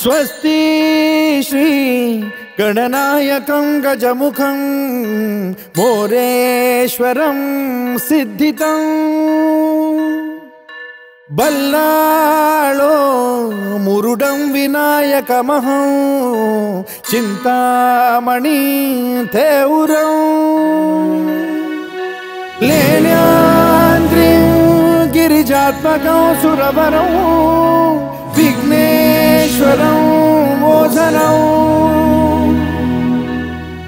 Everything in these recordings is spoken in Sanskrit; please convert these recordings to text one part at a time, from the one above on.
स्वस्ति श्री गणनायकं गजमुखं मोरेश्वरं सिद्धितम् बल्लाळो मुरुडं विनायकमहं चिन्तामणि थेउरं। लेण्यान्द्रिं गिरिजात्मकं सुरवरं विघ्नेश्वरं मोचनम्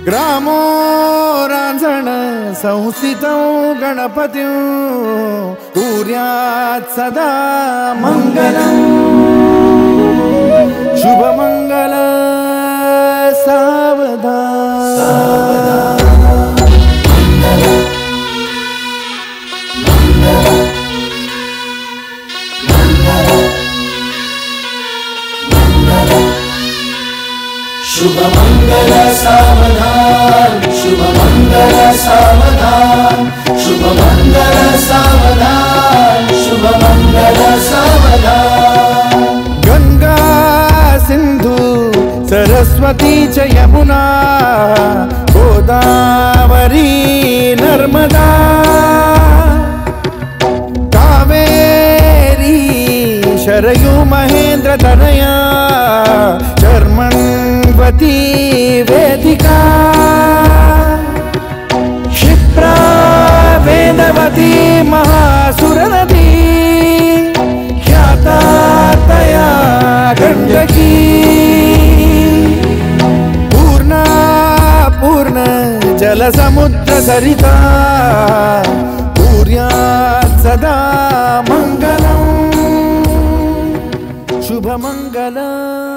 ग्रामो राञ्जण संस्थितं गणपतिं। कुर्यात् सदा मङ्गलम् शुभमङ्गल सावधान शुभमङ्गल सावधान शुभमङ्गल सावधान शुभमङ्गल सावधान गङ्गा सिन्धु सरस्वती च यमुना गोदावरी नर्मदा। कावेरी शरयु महेन्द्रतनया प्रति वेदिका। क्षिप्रा वेदवती महासुरनदी। ख्याता तया गण्डकी। पूर्ण पूर्ण जल जलसमुद्रसरिता पूर्यात् सदा मङ्गलम् शुभमङ्गलम्